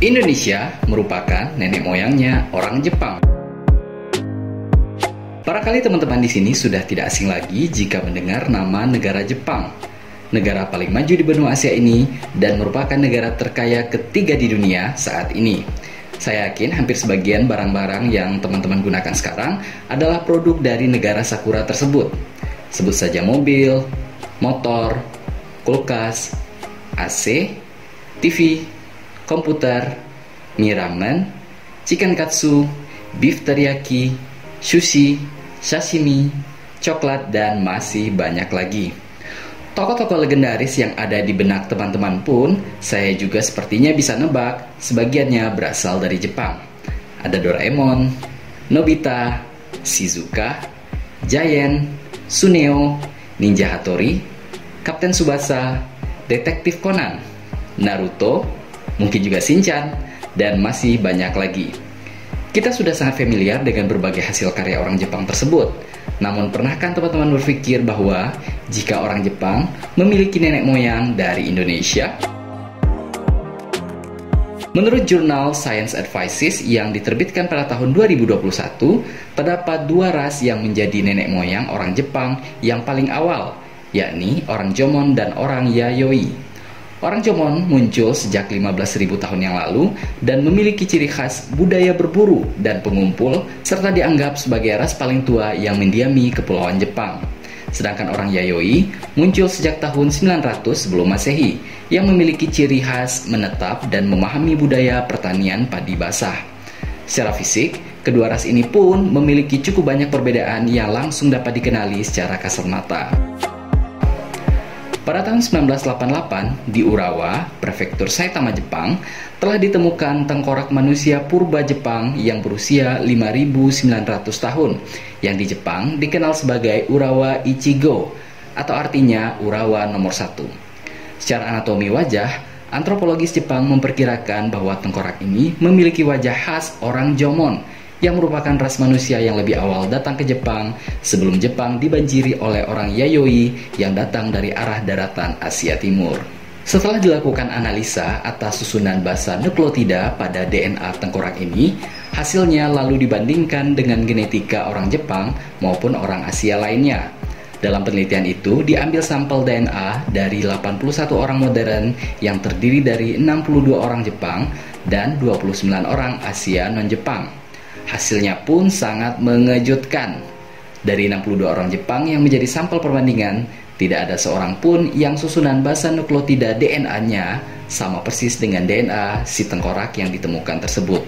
Indonesia merupakan nenek moyangnya orang Jepang. Barangkali teman-teman di sini sudah tidak asing lagi jika mendengar nama negara Jepang. Negara paling maju di benua Asia ini dan merupakan negara terkaya ketiga di dunia saat ini. Saya yakin hampir sebagian barang-barang yang teman-teman gunakan sekarang adalah produk dari negara Sakura tersebut. Sebut saja mobil, motor, kulkas, AC, TV, komputer, mie ramen, chicken katsu, beef teriyaki, sushi, sashimi, coklat, dan masih banyak lagi. Tokoh-tokoh legendaris yang ada di benak teman-teman pun saya juga sepertinya bisa nebak sebagiannya berasal dari Jepang. Ada Doraemon, Nobita, Shizuka, Giant, Suneo, Ninja Hattori, Kapten Subasa, Detektif Conan, Naruto, mungkin juga Shinchan, dan masih banyak lagi. Kita sudah sangat familiar dengan berbagai hasil karya orang Jepang tersebut. Namun pernahkah teman-teman berpikir bahwa jika orang Jepang memiliki nenek moyang dari Indonesia? Menurut jurnal Science Advices yang diterbitkan pada tahun 2021, terdapat dua ras yang menjadi nenek moyang orang Jepang yang paling awal, yakni orang Jomon dan orang Yayoi. Orang Jomon muncul sejak 15.000 tahun yang lalu dan memiliki ciri khas budaya berburu dan pengumpul serta dianggap sebagai ras paling tua yang mendiami kepulauan Jepang. Sedangkan orang Yayoi muncul sejak tahun 900 sebelum Masehi yang memiliki ciri khas menetap dan memahami budaya pertanian padi basah. Secara fisik, kedua ras ini pun memiliki cukup banyak perbedaan yang langsung dapat dikenali secara kasat mata. Pada tahun 1988, di Urawa, prefektur Saitama, Jepang, telah ditemukan tengkorak manusia purba Jepang yang berusia 5.900 tahun, yang di Jepang dikenal sebagai Urawa Ichigo, atau artinya Urawa nomor satu. Secara anatomi wajah, antropologis Jepang memperkirakan bahwa tengkorak ini memiliki wajah khas orang Jomon, yang merupakan ras manusia yang lebih awal datang ke Jepang sebelum Jepang dibanjiri oleh orang Yayoi yang datang dari arah daratan Asia Timur. Setelah dilakukan analisa atas susunan basa nukleotida pada DNA tengkorak ini, hasilnya lalu dibandingkan dengan genetika orang Jepang maupun orang Asia lainnya. Dalam penelitian itu diambil sampel DNA dari 81 orang modern yang terdiri dari 62 orang Jepang dan 29 orang Asia non-Jepang. Hasilnya pun sangat mengejutkan. Dari 62 orang Jepang yang menjadi sampel perbandingan, tidak ada seorang pun yang susunan basa nukleotida DNA-nya sama persis dengan DNA si tengkorak yang ditemukan tersebut.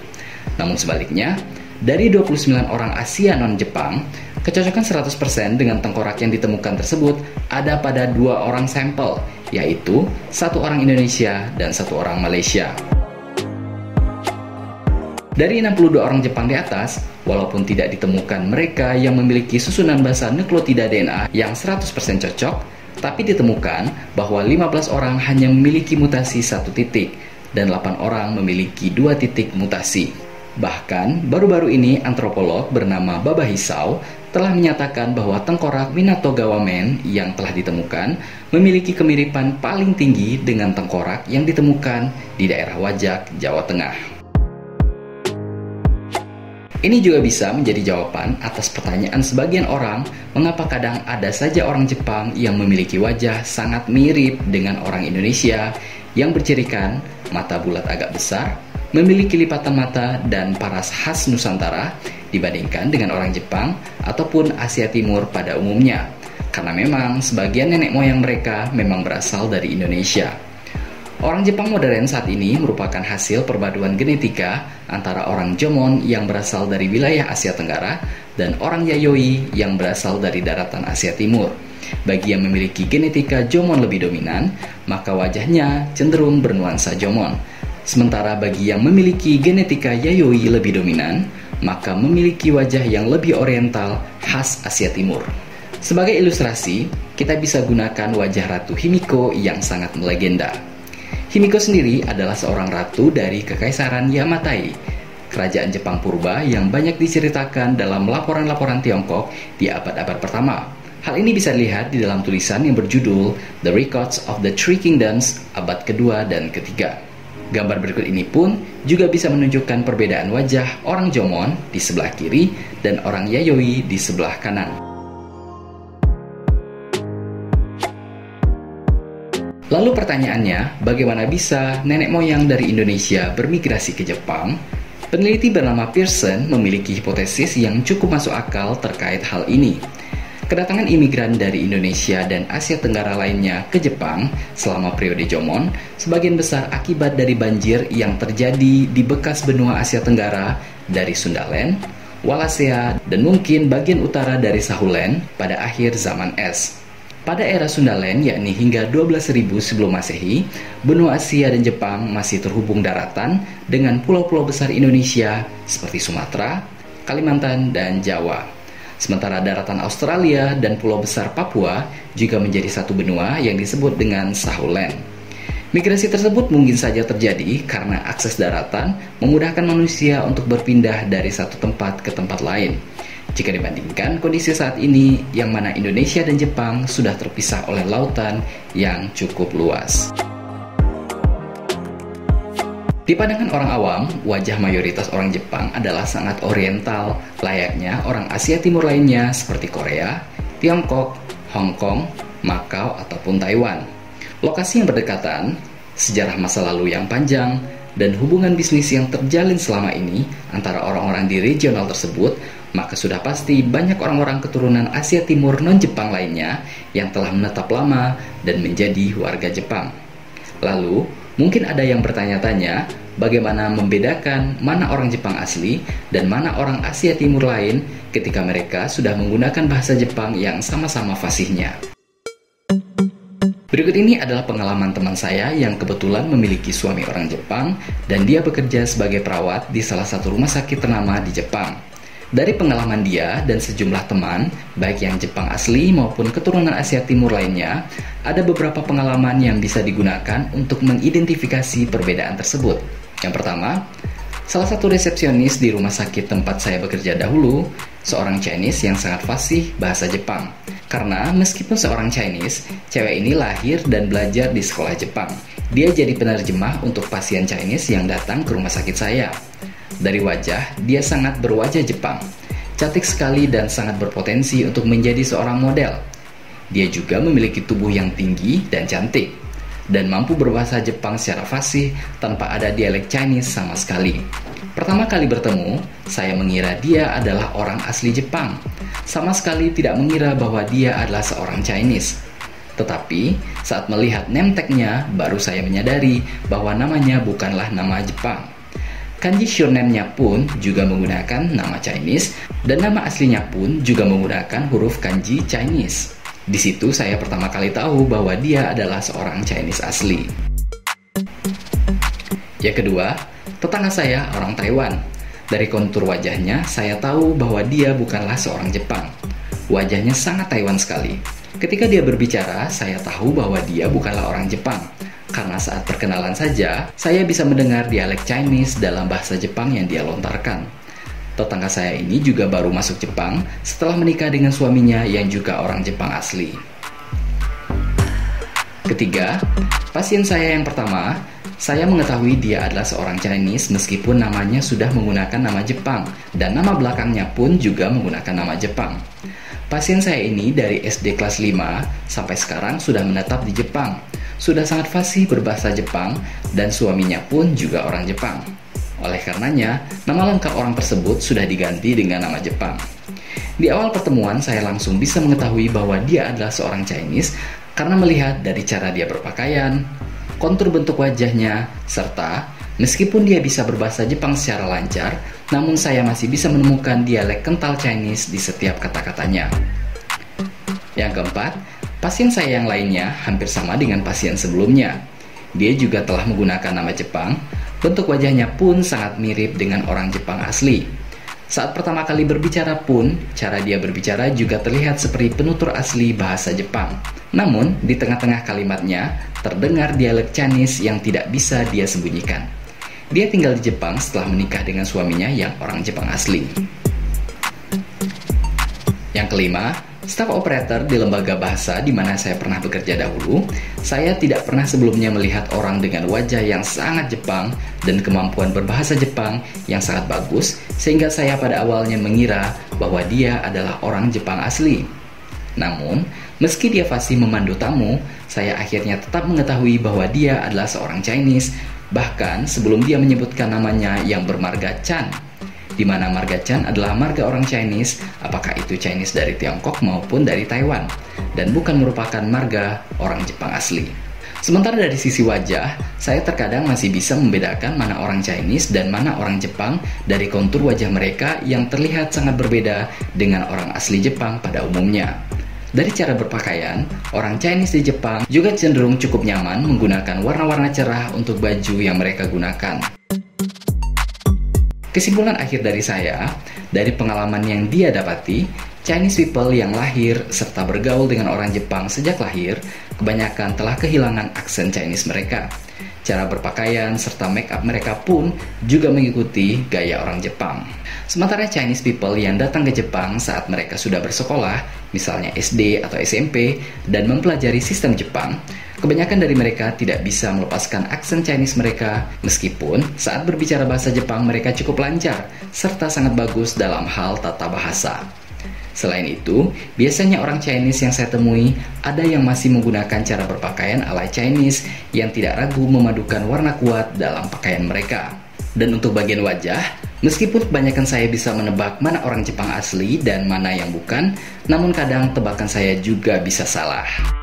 Namun sebaliknya, dari 29 orang Asia non-Jepang, kecocokan 100% dengan tengkorak yang ditemukan tersebut ada pada dua orang sampel, yaitu satu orang Indonesia dan satu orang Malaysia. Dari 62 orang Jepang di atas, walaupun tidak ditemukan mereka yang memiliki susunan basa nukleotida DNA yang 100% cocok, tapi ditemukan bahwa 15 orang hanya memiliki mutasi satu titik dan 8 orang memiliki dua titik mutasi. Bahkan, baru-baru ini antropolog bernama Baba Hisao telah menyatakan bahwa tengkorak Minatogawa Men yang telah ditemukan memiliki kemiripan paling tinggi dengan tengkorak yang ditemukan di daerah Wajak, Jawa Tengah. Ini juga bisa menjadi jawaban atas pertanyaan sebagian orang mengapa kadang ada saja orang Jepang yang memiliki wajah sangat mirip dengan orang Indonesia yang bercirikan mata bulat agak besar, memiliki lipatan mata dan paras khas Nusantara dibandingkan dengan orang Jepang ataupun Asia Timur pada umumnya. Karena memang sebagian nenek moyang mereka memang berasal dari Indonesia. Orang Jepang modern saat ini merupakan hasil perpaduan genetika antara orang Jomon yang berasal dari wilayah Asia Tenggara dan orang Yayoi yang berasal dari daratan Asia Timur. Bagi yang memiliki genetika Jomon lebih dominan, maka wajahnya cenderung bernuansa Jomon. Sementara bagi yang memiliki genetika Yayoi lebih dominan, maka memiliki wajah yang lebih oriental khas Asia Timur. Sebagai ilustrasi, kita bisa gunakan wajah Ratu Himiko yang sangat melegenda. Himiko sendiri adalah seorang ratu dari Kekaisaran Yamatai, kerajaan Jepang purba yang banyak diceritakan dalam laporan-laporan Tiongkok di abad-abad pertama. Hal ini bisa dilihat di dalam tulisan yang berjudul The Records of the Three Kingdoms abad kedua dan ketiga. Gambar berikut ini pun juga bisa menunjukkan perbedaan wajah orang Jomon di sebelah kiri dan orang Yayoi di sebelah kanan. Lalu pertanyaannya, bagaimana bisa nenek moyang dari Indonesia bermigrasi ke Jepang? Peneliti bernama Pearson memiliki hipotesis yang cukup masuk akal terkait hal ini. Kedatangan imigran dari Indonesia dan Asia Tenggara lainnya ke Jepang selama periode Jomon sebagian besar akibat dari banjir yang terjadi di bekas benua Asia Tenggara dari Sundaland, Wallacea, dan mungkin bagian utara dari Sahulen pada akhir zaman es. Pada era Sundaland, yakni hingga 12.000 sebelum Masehi, benua Asia dan Jepang masih terhubung daratan dengan pulau-pulau besar Indonesia seperti Sumatera, Kalimantan, dan Jawa. Sementara daratan Australia dan pulau besar Papua juga menjadi satu benua yang disebut dengan Sahulen. Migrasi tersebut mungkin saja terjadi karena akses daratan memudahkan manusia untuk berpindah dari satu tempat ke tempat lain jika dibandingkan kondisi saat ini yang mana Indonesia dan Jepang sudah terpisah oleh lautan yang cukup luas. Di pandangan orang awam, wajah mayoritas orang Jepang adalah sangat oriental, layaknya orang Asia Timur lainnya seperti Korea, Tiongkok, Hong Kong, Makau, ataupun Taiwan. Lokasi yang berdekatan, sejarah masa lalu yang panjang, dan hubungan bisnis yang terjalin selama ini antara orang-orang di regional tersebut maka sudah pasti banyak orang-orang keturunan Asia Timur non-Jepang lainnya yang telah menetap lama dan menjadi warga Jepang. Lalu, mungkin ada yang bertanya-tanya, bagaimana membedakan mana orang Jepang asli dan mana orang Asia Timur lain ketika mereka sudah menggunakan bahasa Jepang yang sama-sama fasihnya. Berikut ini adalah pengalaman teman saya yang kebetulan memiliki suami orang Jepang dan dia bekerja sebagai perawat di salah satu rumah sakit ternama di Jepang. Dari pengalaman dia dan sejumlah teman, baik yang Jepang asli maupun keturunan Asia Timur lainnya, ada beberapa pengalaman yang bisa digunakan untuk mengidentifikasi perbedaan tersebut. Yang pertama, salah satu resepsionis di rumah sakit tempat saya bekerja dahulu, seorang Chinese yang sangat fasih bahasa Jepang. Karena meskipun seorang Chinese, cewek ini lahir dan belajar di sekolah Jepang. Dia jadi penerjemah untuk pasien Chinese yang datang ke rumah sakit saya. Dari wajah, dia sangat berwajah Jepang. Cantik sekali dan sangat berpotensi untuk menjadi seorang model. Dia juga memiliki tubuh yang tinggi dan cantik dan mampu berbahasa Jepang secara fasih tanpa ada dialek Chinese sama sekali. Pertama kali bertemu, saya mengira dia adalah orang asli Jepang. Sama sekali tidak mengira bahwa dia adalah seorang Chinese. Tetapi, saat melihat name tag-nya, baru saya menyadari bahwa namanya bukanlah nama Jepang. Kanji surname-nya pun juga menggunakan nama Chinese dan nama aslinya pun juga menggunakan huruf kanji Chinese. Di situ saya pertama kali tahu bahwa dia adalah seorang Chinese asli. Yang kedua, tetangga saya orang Taiwan. Dari kontur wajahnya, saya tahu bahwa dia bukanlah seorang Jepang. Wajahnya sangat Taiwan sekali. Ketika dia berbicara, saya tahu bahwa dia bukanlah orang Jepang karena saat perkenalan saja, saya bisa mendengar dialek Chinese dalam bahasa Jepang yang dia lontarkan. Tetangga saya ini juga baru masuk Jepang setelah menikah dengan suaminya yang juga orang Jepang asli. Ketiga, pasien saya yang pertama, saya mengetahui dia adalah seorang Chinese meskipun namanya sudah menggunakan nama Jepang dan nama belakangnya pun juga menggunakan nama Jepang. Pasien saya ini dari SD kelas 5 sampai sekarang sudah menetap di Jepang sudah sangat fasih berbahasa Jepang dan suaminya pun juga orang Jepang. Oleh karenanya, nama lengkap orang tersebut sudah diganti dengan nama Jepang. Di awal pertemuan, saya langsung bisa mengetahui bahwa dia adalah seorang Chinese karena melihat dari cara dia berpakaian, kontur bentuk wajahnya, serta meskipun dia bisa berbahasa Jepang secara lancar, namun saya masih bisa menemukan dialek kental Chinese di setiap kata-katanya. Yang keempat, Pasien saya yang lainnya hampir sama dengan pasien sebelumnya. Dia juga telah menggunakan nama Jepang, bentuk wajahnya pun sangat mirip dengan orang Jepang asli. Saat pertama kali berbicara pun, cara dia berbicara juga terlihat seperti penutur asli bahasa Jepang. Namun, di tengah-tengah kalimatnya, terdengar dialek Chinese yang tidak bisa dia sembunyikan. Dia tinggal di Jepang setelah menikah dengan suaminya yang orang Jepang asli. Yang kelima, Staff operator di lembaga bahasa di mana saya pernah bekerja dahulu, saya tidak pernah sebelumnya melihat orang dengan wajah yang sangat Jepang dan kemampuan berbahasa Jepang yang sangat bagus, sehingga saya pada awalnya mengira bahwa dia adalah orang Jepang asli. Namun, meski dia fasih memandu tamu, saya akhirnya tetap mengetahui bahwa dia adalah seorang Chinese, bahkan sebelum dia menyebutkan namanya yang bermarga Chan di mana marga Chan adalah marga orang Chinese, apakah itu Chinese dari Tiongkok maupun dari Taiwan, dan bukan merupakan marga orang Jepang asli. Sementara dari sisi wajah, saya terkadang masih bisa membedakan mana orang Chinese dan mana orang Jepang dari kontur wajah mereka yang terlihat sangat berbeda dengan orang asli Jepang pada umumnya. Dari cara berpakaian, orang Chinese di Jepang juga cenderung cukup nyaman menggunakan warna-warna cerah untuk baju yang mereka gunakan. Kesimpulan akhir dari saya, dari pengalaman yang dia dapati, Chinese people yang lahir serta bergaul dengan orang Jepang sejak lahir, kebanyakan telah kehilangan aksen Chinese mereka. Cara berpakaian serta make up mereka pun juga mengikuti gaya orang Jepang. Sementara Chinese people yang datang ke Jepang saat mereka sudah bersekolah, misalnya SD atau SMP, dan mempelajari sistem Jepang, Kebanyakan dari mereka tidak bisa melepaskan aksen Chinese mereka, meskipun saat berbicara bahasa Jepang mereka cukup lancar, serta sangat bagus dalam hal tata bahasa. Selain itu, biasanya orang Chinese yang saya temui ada yang masih menggunakan cara berpakaian ala Chinese yang tidak ragu memadukan warna kuat dalam pakaian mereka. Dan untuk bagian wajah, meskipun kebanyakan saya bisa menebak mana orang Jepang asli dan mana yang bukan, namun kadang tebakan saya juga bisa salah.